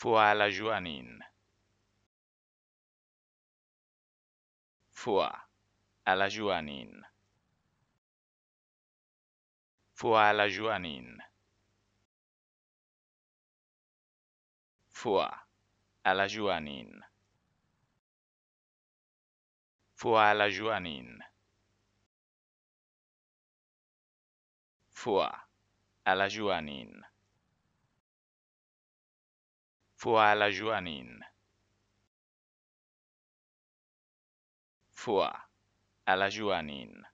Foie à la joanine. Foie à la joanine. Foie à la joanine. Foie à la joanine. Foie à la joanine. Foie à la joanine. Foie à la joanine. Foie à la joanine.